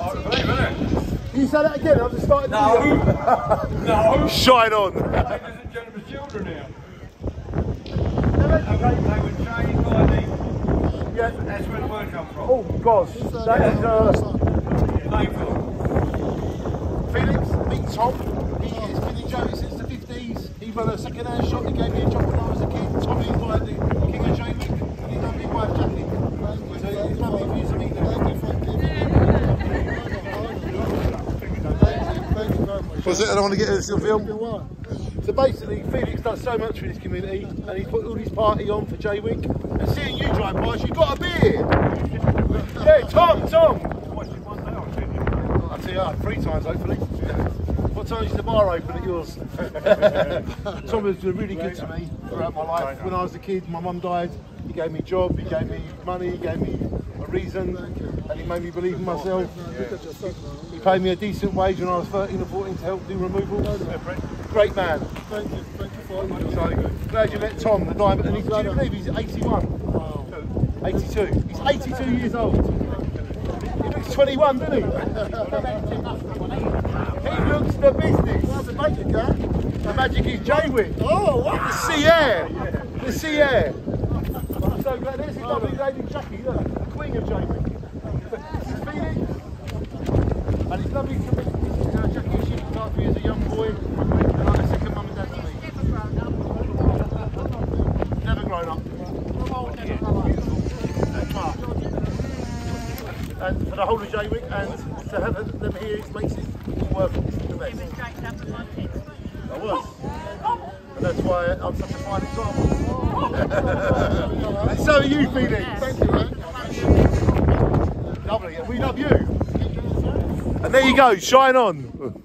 Hard to believe, isn't it? Can you say that again? I've just started. No. no. Shine on. Ladies and children here. Okay, they were trained by the... Yeah. That's where the word comes from. Oh gosh, that is uh, Mayfield. Felix. Meet Tom. He is Billy Joey since the fifties. He ran a second-hand shop. He gave me a job when I was a kid. Tommy invited the King of Jamie, and he done me wife Jackie. So it's lovely for you to meet them. Was it? I don't want to get this in film. So basically, Felix does so much for his community, and he put all his party on for Jaywick. And seeing you drive past, you got a beer. Yeah, Tom, Tom. I'll tell you, three times hopefully. What time is the bar open at yours? Tom has been really good to me throughout my life. When I was a kid, my mum died. He gave me a job, he gave me money, he gave me reason, and he made me believe in myself. He paid me a decent wage when I was 13 or 14 to help do removal. Great man. Thank you, thank you for all So glad you met Tom, the diamond, and he's, do you believe he's 81? 82. He's 82 years old. He looks 21, doesn't he? he looks the business. What's the magic, huh? The magic is Jaywick. Oh, The what? sea air. The sea air. So glad. There's his lovely lady Jackie, look, the queen of Jaywick. This is Phoenix. And it's lovely to uh, Jackie. She looked after me as a young boy. And I'm a second mum and dad to me. Never grown up. And for the whole of Jaywick and to have them here it makes it worth the best. I was. And that's why I'm such a fine example. and so are you, Felix. Thank you, man. Lovely. And we love you. And there you go. Shine on.